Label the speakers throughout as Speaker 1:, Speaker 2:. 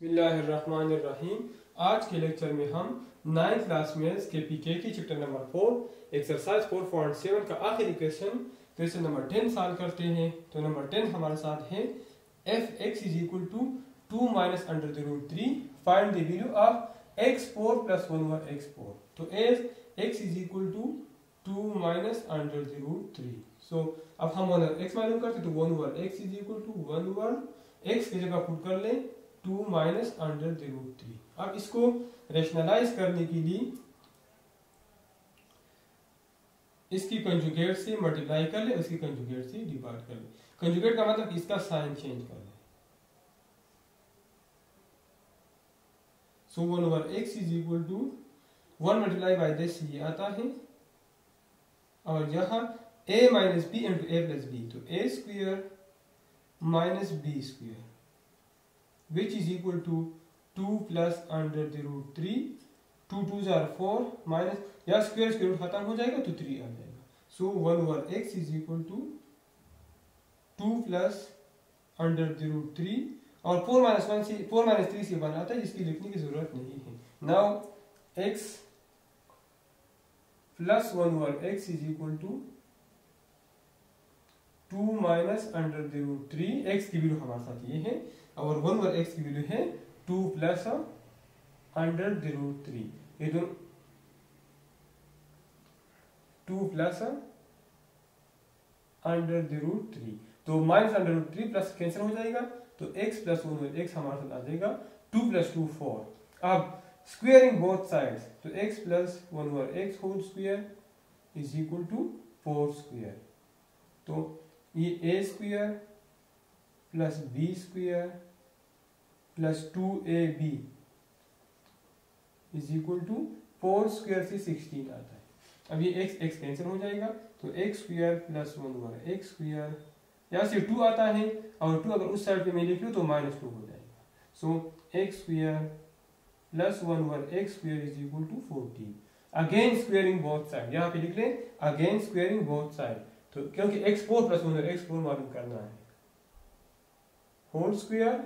Speaker 1: बिस्मिल्लाहिर्रहमानिर्रहीम। आज के लेक्चर में हम नाइन्थ क्लास में के पीके की chapter number four exercise four point seven का आखिरी question question number ten solve करते हैं। तो नंबर टेन हमारे साथ है। F x is equal to two minus under the root three find the value of x four plus one over x four तो as x is equal to two minus under the root three so अब हम one x मालूम करते तो one over x is equal to one over x की जगह put कर लें। Two minus under the root three. अब इसको रेशनलाइज करने के लिए इसकी कंजुगेट से मल्टीप्लाई कर ले, उसकी कंजुगेट से डिवाइड कर ले। कंजुगेट का मतलब इसका साइन चेंज कर ले। So one over x is equal to one multiply by this ये आता है। और यहाँ a minus b into a plus b तो a square minus b square which is equal to 2 plus under the root 3 2 2s are 4 minus या square square root खत्म हो जाएगा तो 3 आ जाएगा so 1 over x is equal to 2 plus under the root 3 और 4 minus 1 से 4 minus 3 से 1 आता है जिसकी लिखने की ज़रूरत नहीं है now x plus 1 over x is equal to 2 minus under the root three x की वैल्यू हमारे साथ ये है और वन और एक्स की वैल्यू है two plus under root three ये दोनों two plus under the root three तो minus under root three plus cancel हो जाएगा तो एक्स प्लस वन और एक्स हमारे साथ आ जाएगा टू प्लस टू फोर अब स्क्वेयरिंग बोथ साइड्स तो x plus one over x whole square is equal to four square तो ये a square plus b square plus two a b is equal to four square से sixteen आता है। अब ये x x cancel हो जाएगा तो x square plus one over x square यहाँ से टू आता है, और टू अगर उस साइड पे मैं लिख लूँ तो माइनस टू हो जाएगा। So x square plus one over x square is equal to fourteen again squaring both side यहाँ पे लिख लें अगेन स्क्वेयरिंग बोथ साइड तो क्योंकि x four plus one x four मालूम करना है। Whole square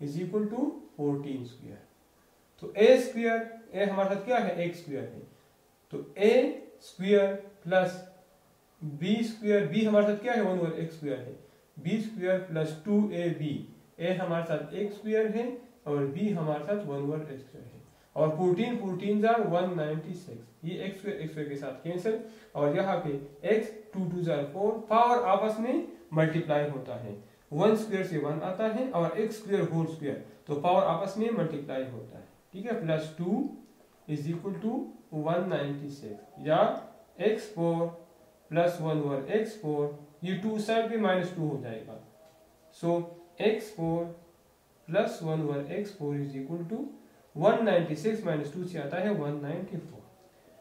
Speaker 1: is equal to fourteen square तो ए स्क्वेयर ए हमारे साथ क्या है? एक्स स्क्वेयर है। तो a square plus b square b हमारे साथ क्या है? वन ओवर एक्स स्क्वेयर है। B square plus two a b a हमारे साथ एक्स स्क्वेयर है और बी हमारे साथ वन ओवर एक्स स्क्वेयर है। और फोर्टीन फोर्टीन जार वन नाइनटी सिक्स ये एक्स स्क्वेयर एक्स स्क्वेयर के साथ कैंसिल और यहाँ पे एक्स टू टू जार फोर पावर आपस में मल्टीप्लाई होता है। वन स्क्वेयर से वन आता है और एक्स स्क्वेयर होल स्क्वेयर तो पावर आपस में मल्टीप्लाई होता है। ठीक है? Plus two is equal to one ninety six या x four plus one over x four ये टू साइड पे माइनस टू हो जाएगा। So x four plus one over x four is equal to 196 minus two से आता है 194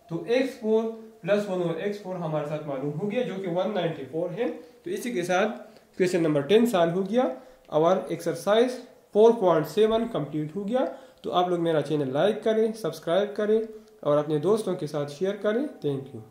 Speaker 1: तो x4 plus one और x4 हमारे साथ मालूम हो गया, जो कि 194 है। तो इसी के साथ क्वेश्चन नंबर टेन साल हो गया। और exercise four point seven complete हो गया। तो आप लोग मेरा चैनल लाइक करें सब्सक्राइब करें और अपने दोस्तों के साथ शेयर करें। Thank you